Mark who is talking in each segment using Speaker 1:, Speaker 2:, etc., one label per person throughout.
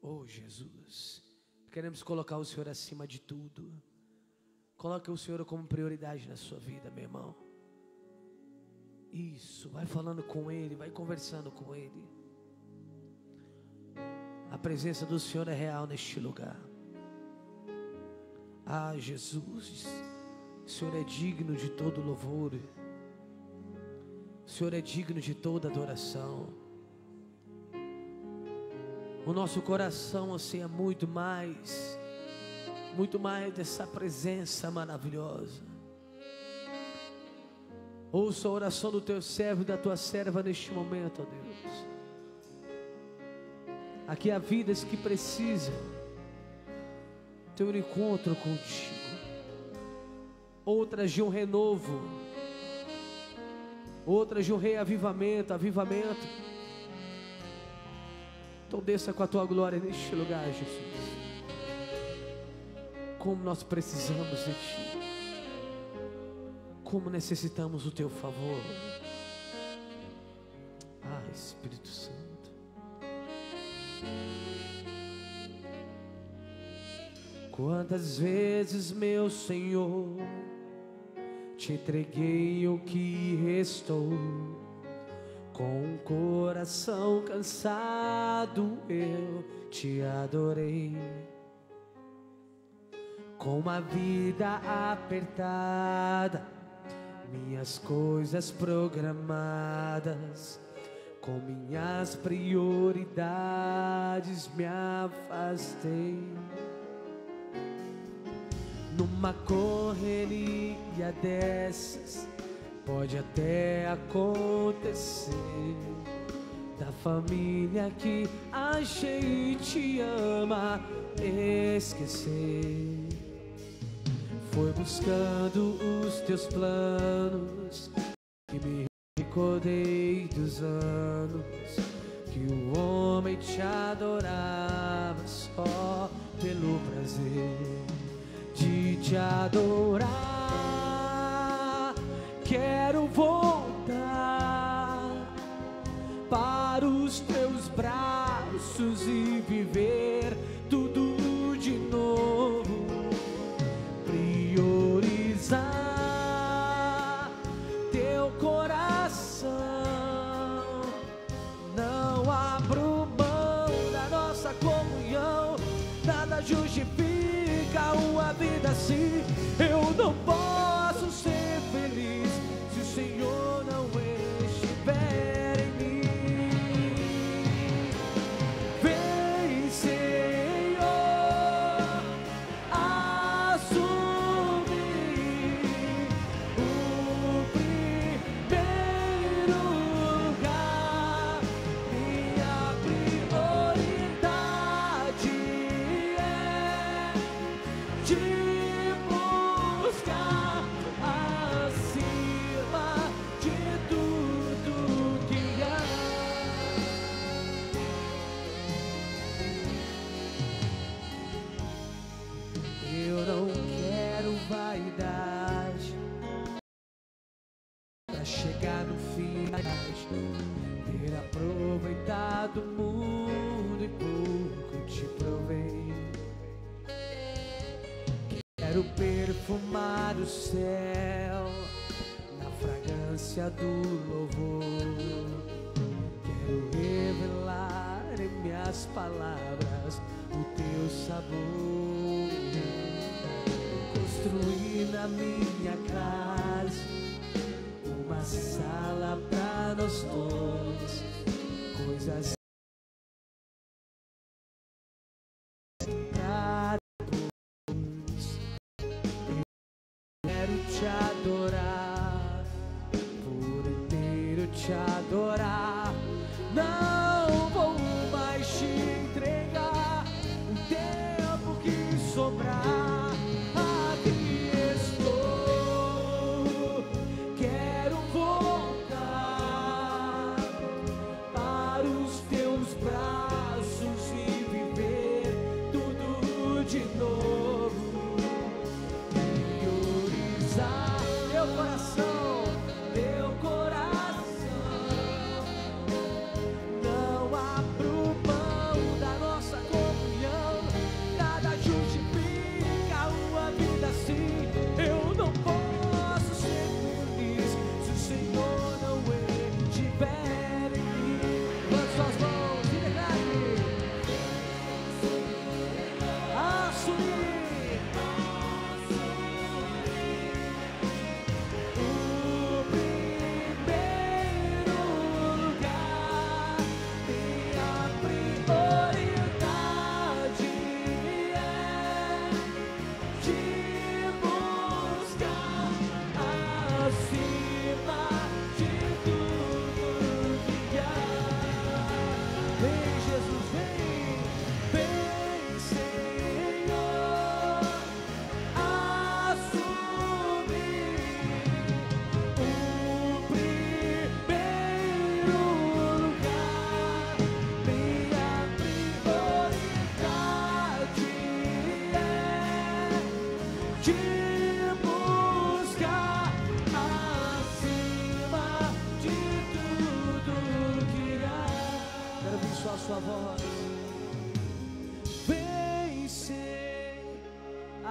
Speaker 1: Oh Jesus, queremos colocar o Senhor acima de tudo. Coloque o Senhor como prioridade na sua vida, meu irmão. Isso, vai falando com Ele, vai conversando com Ele. A presença do Senhor é real neste lugar. Ah, Jesus, o Senhor é digno de todo louvor. O Senhor é digno de toda adoração. O nosso coração assim é muito mais, muito mais dessa presença maravilhosa. Ouça a oração do teu servo e da tua serva neste momento, ó Deus. Aqui há vidas que precisam ter um encontro contigo, outras de um renovo, outras de um reavivamento, avivamento. Então desça com a tua glória neste lugar, Jesus. Como nós precisamos de ti. Como necessitamos o teu favor. Ah, Espírito Santo. Quantas vezes, meu Senhor, te entreguei o que restou, com o coração cansado eu te adorei, com uma vida apertada, minhas coisas programadas, com minhas prioridades me afastei. Numa correria dessas, pode até acontecer. Da família que achei te ama, esquecer. Foi buscando os teus planos, e me recordei dos anos que o homem te adorava só pelo prazer de te adorar. Quero voltar para os teus braços e viver tudo de novo. Priorizar teu coração. Não abro mão da nossa comunhão, nada justifica uma vida assim. Aproveitado o mundo e pouco te provei. Quero perfumar o céu na fragrância do louvor. Quero revelar em minhas palavras o teu sabor. Construir na minha casa uma sala pra nós dois, coisas te adorar. Não vou mais te entregar o tempo que sobrar.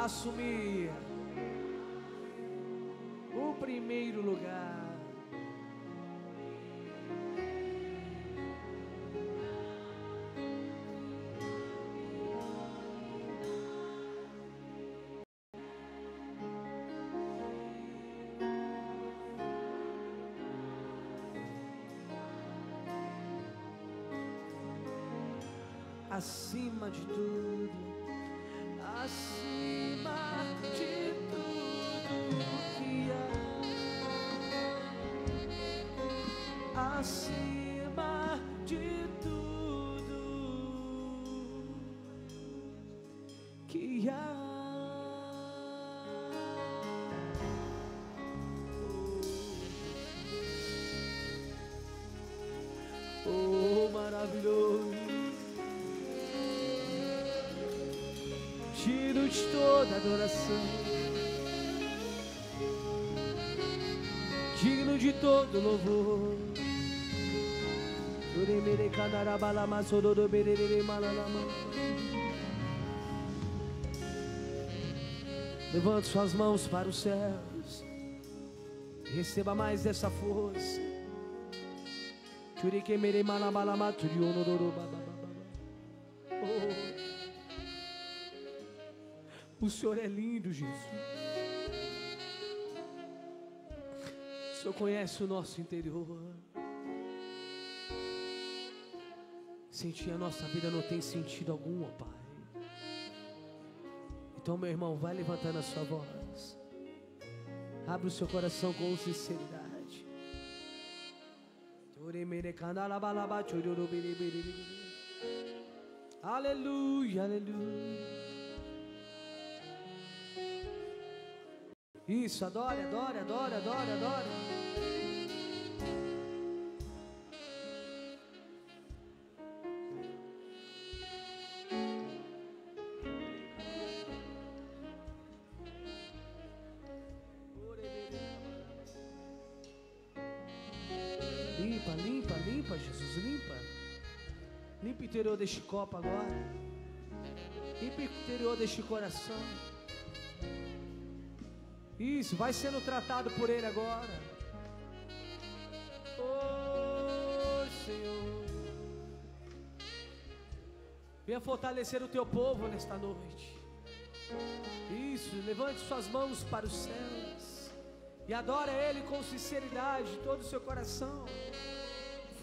Speaker 1: Assumir o primeiro lugar. acima de tudo, acima de tudo que há. Oh, maravilhoso. Digno de toda adoração, digno de todo louvor. Levante suas mãos para os céus. Receba mais dessa força. Oh. O Senhor é lindo, Jesus. O Senhor conhece o nosso interior. Sentir a nossa vida não tem sentido algum, ó Pai. Então, meu irmão, vai levantando a sua voz. Abre o seu coração com sinceridade. Aleluia, aleluia. Isso, adore, adore, adore, adore, adore. Limpa, limpa, limpa, Jesus, limpa. Limpa o interior deste copo agora. Limpa o interior deste coração. Isso, vai sendo tratado por Ele agora. Oh Senhor, venha fortalecer o teu povo nesta noite. Isso, levante suas mãos para os céus e adore Ele com sinceridade, todo o seu coração.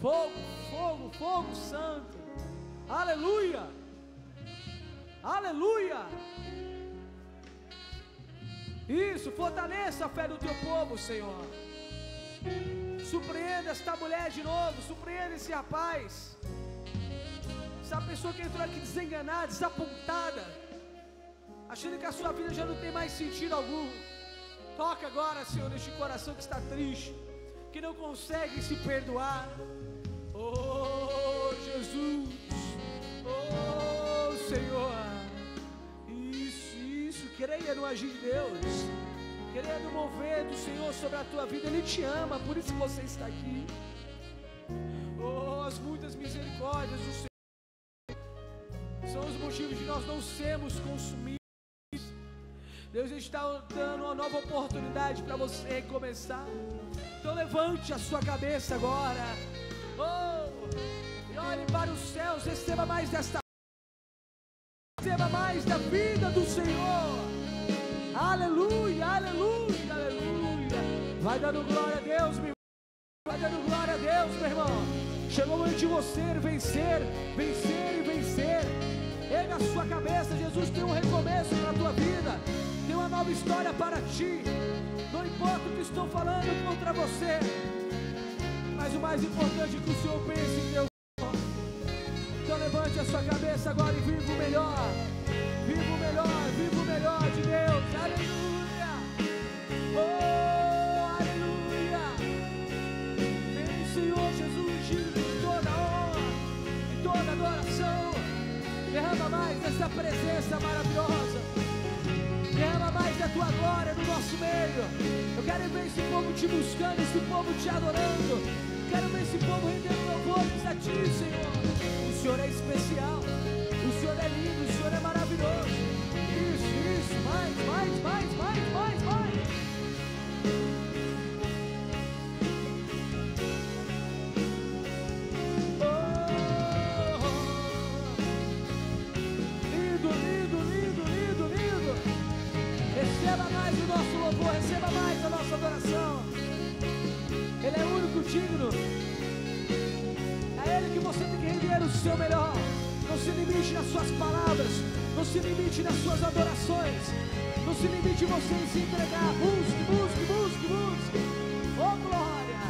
Speaker 1: Fogo, fogo, fogo santo. Aleluia. Aleluia. Isso, fortaleça a fé do teu povo, Senhor. Surpreenda esta mulher de novo, surpreenda esse rapaz. Essa pessoa que entrou aqui desenganada, desapontada, achando que a sua vida já não tem mais sentido algum. Toca agora, Senhor, neste coração que está triste, que não consegue se perdoar. Oh, Jesus. Oh, Senhor. Creia no agir de Deus. Creia no mover do Senhor sobre a tua vida. Ele te ama, por isso você está aqui. Oh, as muitas misericórdias do Senhor são os motivos de nós não sermos consumidos. Deus está dando uma nova oportunidade para você recomeçar. Então levante a sua cabeça agora. Oh, e olhe para os céus, receba mais desta receba mais da vida do Senhor. Aleluia, aleluia, aleluia. Vai dando glória a Deus, meu irmão. Vai dando glória a Deus, meu irmão. Chegou o momento de você vencer, vencer e vencer. Erga a sua cabeça, Jesus tem um recomeço para a tua vida. Uma nova história para ti. Não importa o que estou falando contra você. Mas o mais importante é que o Senhor pense em Deus. Então levante a sua cabeça agora e viva o melhor. Viva o melhor, viva o melhor de Deus. Aleluia. Oh, aleluia. Vem, Senhor Jesus, de toda toda adoração. Derrama mais dessa presença maravilhosa. Derrama mais da tua glória no nosso meio. Eu quero ver esse povo te buscando, esse povo te adorando. Quero ver esse povo rendendo louvores a ti, Senhor. Senhor é especial. O Senhor é lindo, o Senhor é maravilhoso. Isso, isso, mais, mais, mais o nosso louvor, receba mais a nossa adoração. Ele é o único digno. É Ele que você tem que render o seu melhor. Não se limite nas suas palavras. Não se limite nas suas adorações. Não se limite você em se entregar. Busque, busque, busque, busque. Oh glória!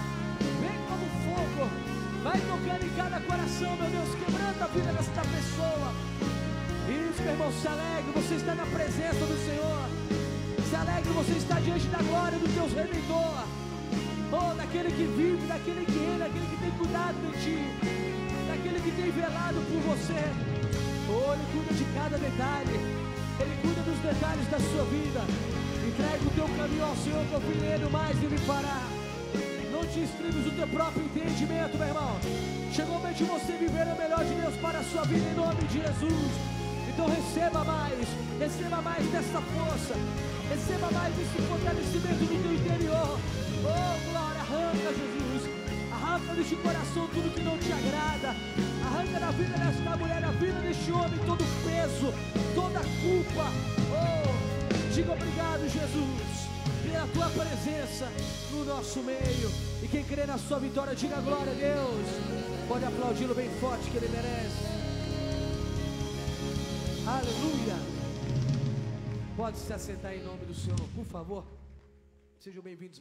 Speaker 1: Vem como fogo. Vai tocando em cada coração, meu Deus. Quebrando a vida desta pessoa. Isso, meu irmão, se alegre. Você está na presença do Senhor. Se alegre, você está diante da glória do Deus Redentor. Oh, daquele que vive, daquele que reina, daquele que tem cuidado de ti, daquele que tem velado por você. Oh, Ele cuida de cada detalhe, Ele cuida dos detalhes da sua vida. Entrega o teu caminho ao Senhor, confie nele, mais Ele fará. Não te inscreves no teu próprio entendimento, meu irmão. Chegou o momento de você viver o melhor de Deus para a sua vida em nome de Jesus. Então receba mais, receba mais dessa força, receba mais desse fortalecimento no teu interior. Oh, glória, arranca, Jesus. Arranca deste coração tudo que não te agrada. Arranca da vida desta mulher, da vida deste homem, todo peso, toda a culpa. Oh, diga obrigado, Jesus, pela tua presença no nosso meio. E quem crê na sua vitória, diga glória a Deus. Pode aplaudi-lo bem forte que ele merece. Aleluia. Pode se assentar em nome do Senhor, por favor. Sejam bem-vindos.